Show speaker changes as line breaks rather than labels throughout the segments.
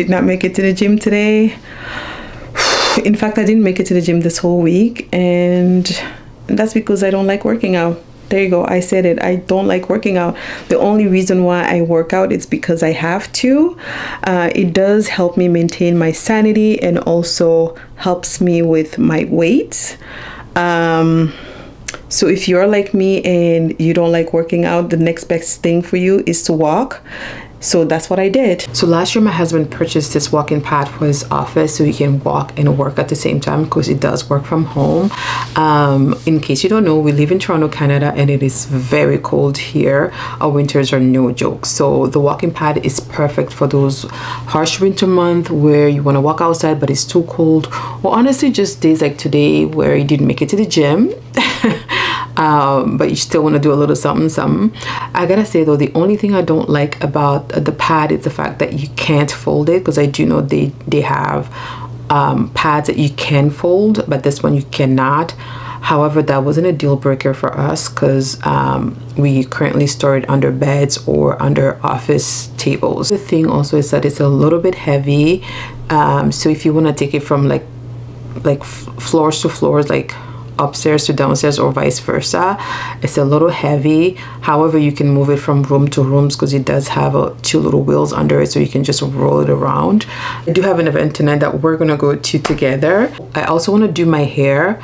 Did not make it to the gym today. In fact, I didn't make it to the gym this whole week, and that's because I don't like working out. There you go. I said it. I don't like working out. The only reason why I work out is because I have to. Uh, it does help me maintain my sanity and also helps me with my weight. Um, so if you're like me and you don't like working out, the next best thing for you is to walk. So that's what I did. So last year my husband purchased this walking pad for his office so he can walk and work at the same time because he does work from home. Um, in case you don't know, we live in Toronto, Canada and it is very cold here. Our winters are no joke. So the walking pad is perfect for those harsh winter months where you want to walk outside but it's too cold or honestly just days like today where you didn't make it to the gym. um, but you still want to do a little something something. I gotta say though the only thing i don't like about the pad is the fact that you can't fold it because i do know they they have um, pads that you can fold but this one you cannot. However that wasn't a deal breaker for us because um, we currently store it under beds or under office tables. The thing also is that it's a little bit heavy um, so if you want to take it from like like floors to floors like upstairs to downstairs or vice versa. It's a little heavy. However you can move it from room to rooms because it does have a, two little wheels under it so you can just roll it around. I do have an event tonight that we're gonna go to together. I also want to do my hair.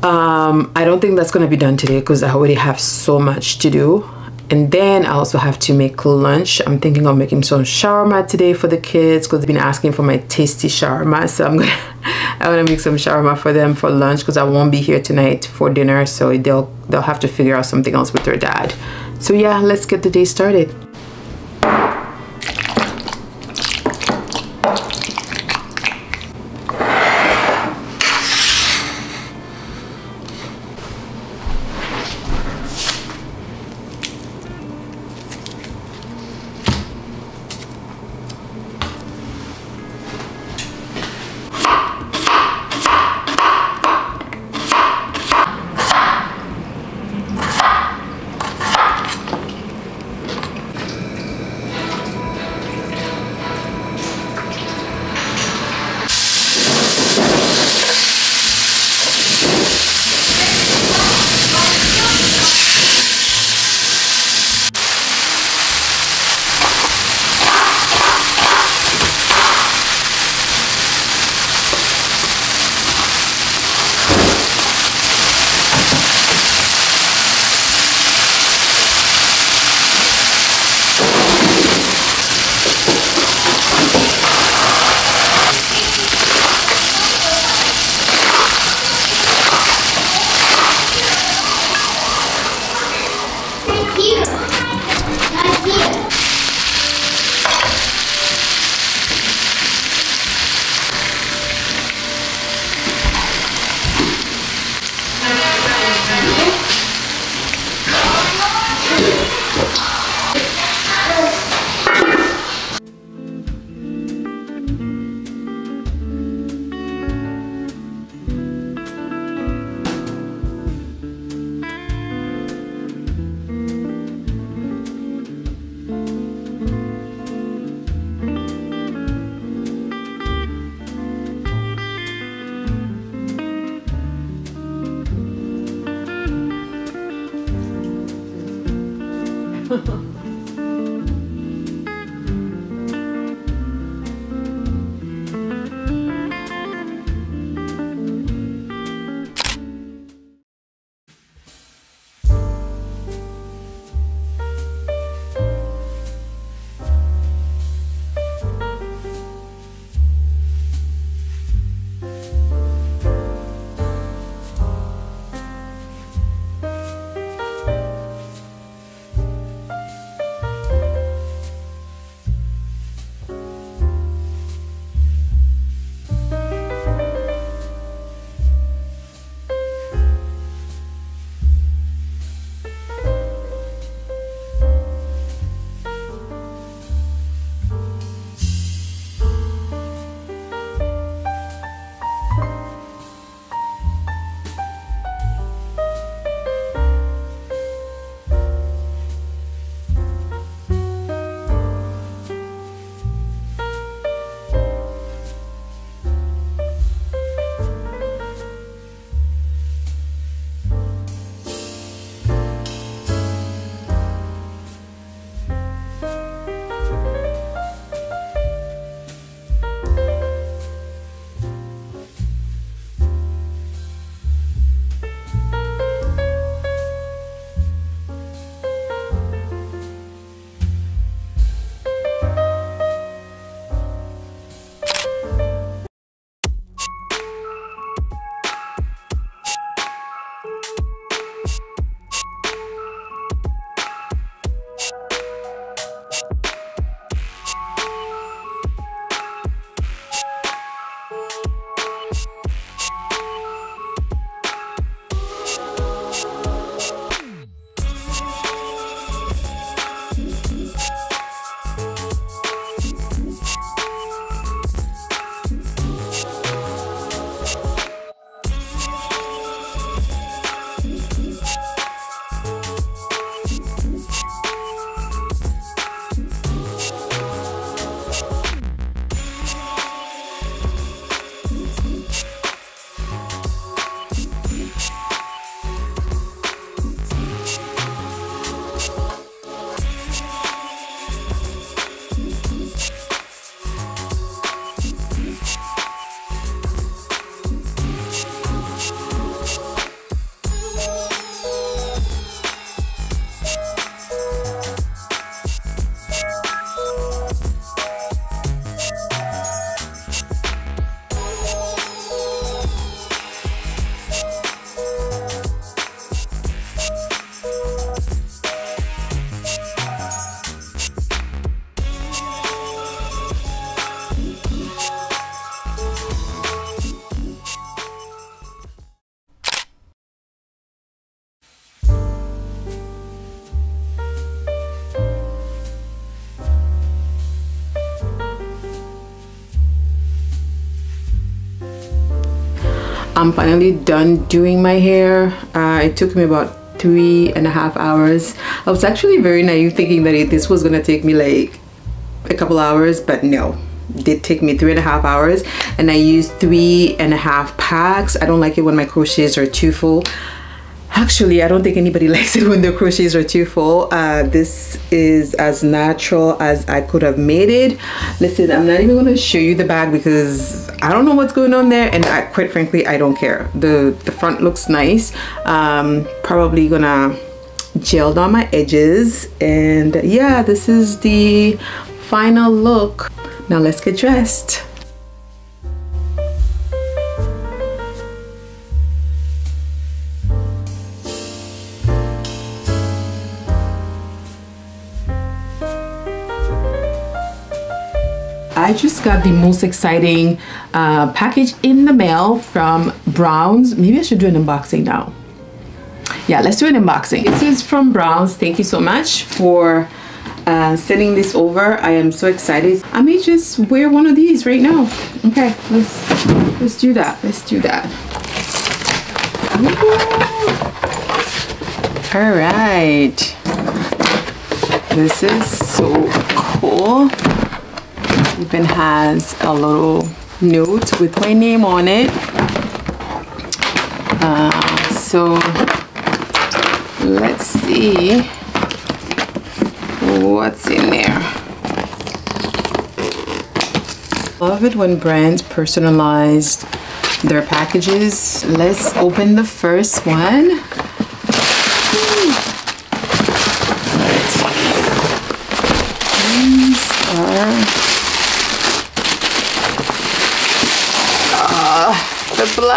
Um, i don't think that's gonna be done today because i already have so much to do. And then I also have to make lunch. I'm thinking of making some shawarma today for the kids because they've been asking for my tasty shawarma. So I'm gonna I want to make some shawarma for them for lunch because I won't be here tonight for dinner. So they'll they'll have to figure out something else with their dad. So yeah, let's get the day started. I'm finally done doing my hair. Uh, it took me about three and a half hours. I was actually very naive thinking that this was gonna take me like a couple hours, but no. It did take me three and a half hours and I used three and a half packs. I don't like it when my crochets are too full. Actually, I don't think anybody likes it when the crochets are too full. Uh, this is as natural as I could have made it. Listen, I'm not even gonna show you the bag because I don't know what's going on there and I, quite frankly, I don't care. The, the front looks nice. Um, probably gonna gel down my edges and yeah, this is the final look. Now let's get dressed. I just got the most exciting uh, package in the mail from Browns. Maybe I should do an unboxing now. Yeah, let's do an unboxing. This is from Browns. Thank you so much for uh, sending this over. I am so excited. I may just wear one of these right now. Okay, let's let's do that. Let's do that. All right. This is so cool even has a little note with my name on it. Uh, so let's see what's in there. Love it when brands personalized their packages let's open the first one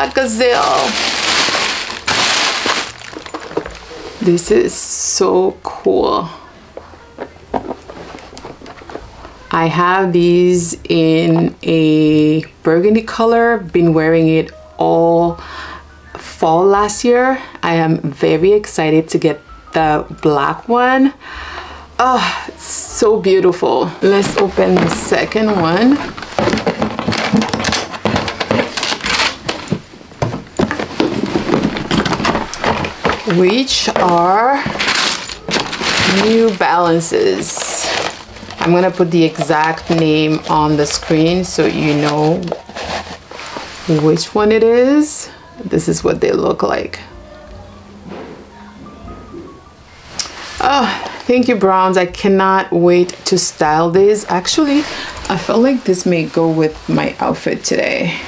gazelle. This is so cool. I have these in a burgundy color, been wearing it all fall last year. I am very excited to get the black one. Oh, so beautiful. Let's open the second one. Which are New Balances. I'm gonna put the exact name on the screen so you know which one it is. This is what they look like. Oh, thank you Browns. I cannot wait to style this. Actually, I felt like this may go with my outfit today.